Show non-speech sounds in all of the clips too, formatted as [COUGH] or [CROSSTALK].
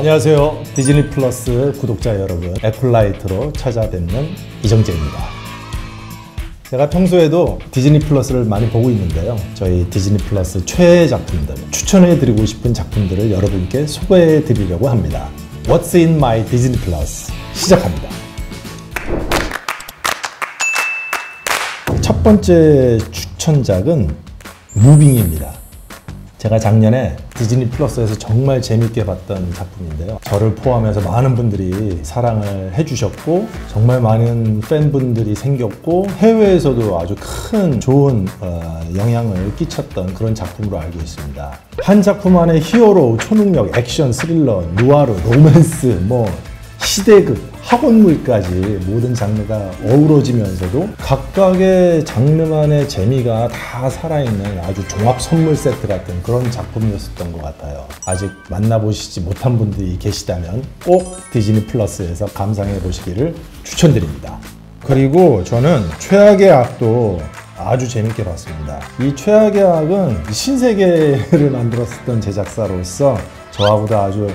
안녕하세요. 디즈니 플러스 구독자 여러분. 애콜라이트로 찾아뵙는 이정재입니다. 제가 평소에도 디즈니 플러스를 많이 보고 있는데요. 저희 디즈니 플러스 최애 작품들, 추천해드리고 싶은 작품들을 여러분께 소개해드리려고 합니다. What's in my 디즈니 플러스? 시작합니다. 첫 번째 추천작은 무빙입니다. 제가 작년에 디즈니 플러스에서 정말 재밌게 봤던 작품인데요. 저를 포함해서 많은 분들이 사랑을 해주셨고, 정말 많은 팬분들이 생겼고, 해외에서도 아주 큰 좋은 어, 영향을 끼쳤던 그런 작품으로 알고 있습니다. 한 작품 안에 히어로, 초능력, 액션, 스릴러, 누아르, 로맨스, 뭐 시대극, 학원물까지 모든 장르가 어우러지면서도 각각의 장르만의 재미가 다 살아있는 아주 종합 선물 세트 같은 그런 작품이었던 것 같아요. 아직 만나보시지 못한 분들이 계시다면 꼭 디즈니 플러스에서 감상해 보시기를 추천드립니다. 그리고 저는 최악의 악도 아주 재밌게 봤습니다. 이 최악의 악은 신세계를 [LAUGHS] 만들었었던 제작사로서 저하고도 아주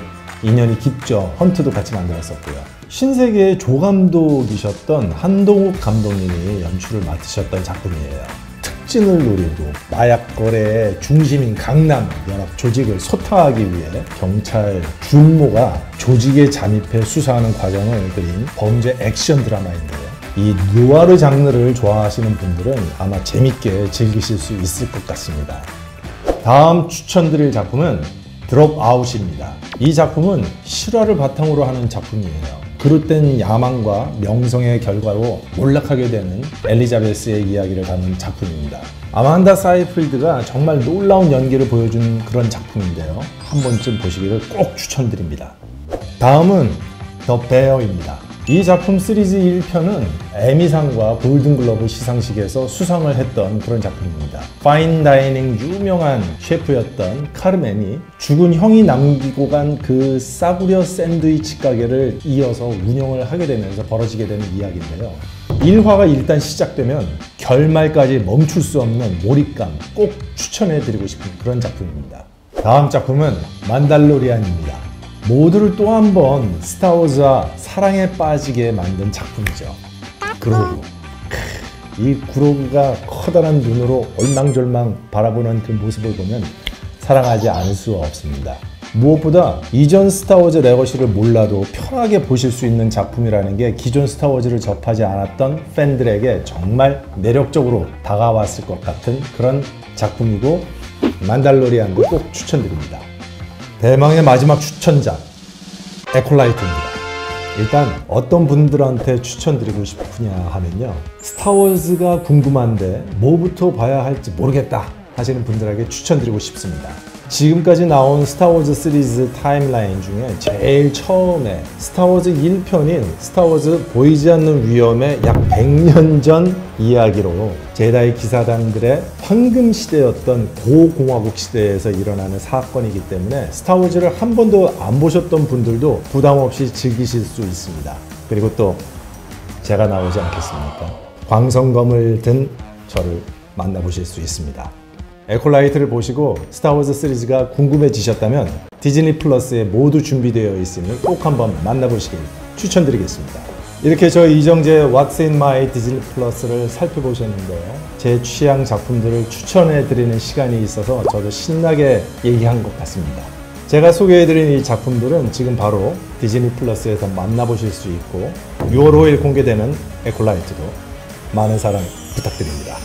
인연이 깊죠. 헌트도 같이 만들었었고요. 신세계의 조감독이셨던 한동욱 감독님이 연출을 맡으셨던 작품이에요. 특진을 노리고 마약 거래의 중심인 강남 연합 조직을 소탕하기 위해 경찰 준모가 조직에 잠입해 수사하는 과정을 그린 범죄 액션 드라마인데요. 이 누아르 장르를 좋아하시는 분들은 아마 재밌게 즐기실 수 있을 것 같습니다. 다음 추천드릴 작품은 드롭아웃입니다. 이 작품은 실화를 바탕으로 하는 작품이에요. 그릇된 야망과 명성의 결과로 몰락하게 되는 엘리자베스의 이야기를 담은 작품입니다. 아만다 사이필드가 정말 놀라운 연기를 보여준 그런 작품인데요. 한 번쯤 보시기를 꼭 추천드립니다. 다음은 더 베어입니다. 이 작품 시리즈 1편은 에미상과 골든글러브 시상식에서 수상을 했던 그런 작품입니다. fine dining 유명한 셰프였던 카르멘이 죽은 형이 남기고 간 그 싸구려 샌드위치 가게를 이어서 운영을 하게 되면서 벌어지게 되는 이야기인데요. 1화가 일단 시작되면 결말까지 멈출 수 없는 몰입감 꼭 추천해드리고 싶은 그런 작품입니다. 다음 작품은 만달로리안입니다. 모두를 또 한 번 스타워즈와 사랑에 빠지게 만든 작품이죠. 그로구. 이 그로구가 커다란 눈으로 올망졸망 바라보는 그 모습을 보면 사랑하지 않을 수 없습니다. 무엇보다 이전 스타워즈 legacy를 몰라도 편하게 보실 수 있는 작품이라는 게 기존 스타워즈를 접하지 않았던 팬들에게 정말 매력적으로 다가왔을 것 같은 그런 작품이고 만달로리안도 꼭 추천드립니다. 대망의 마지막 추천작 애콜라이트입니다. 일단 어떤 분들한테 추천드리고 싶으냐 하면요 스타워즈가 궁금한데 뭐부터 봐야 할지 모르겠다 하시는 분들에게 추천드리고 싶습니다 지금까지 나온 스타워즈 시리즈 timeline 중에 제일 처음에 스타워즈 1편인 스타워즈 보이지 않는 위험의 약 100년 전 이야기로 제다이 기사단들의 황금 시대였던 고공화국 시대에서 일어나는 사건이기 때문에 스타워즈를 한 번도 안 보셨던 분들도 부담 없이 즐기실 수 있습니다. 그리고 또 제가 나오지 않겠습니까? 광성검을 든 저를 만나보실 수 있습니다. 에콜라이트를 보시고 스타워즈 시리즈가 궁금해지셨다면 디즈니 플러스에 모두 준비되어 있으니 꼭 한번 만나보시길 추천드리겠습니다. 이렇게 저 이정재의 What's in my 디즈니 플러스를 살펴보셨는데요. 제 취향 작품들을 추천해드리는 시간이 있어서 저도 신나게 얘기한 것 같습니다. 제가 소개해드린 이 작품들은 지금 바로 디즈니 플러스에서 만나보실 수 있고 6월 5일 공개되는 에콜라이트도 많은 사랑 부탁드립니다.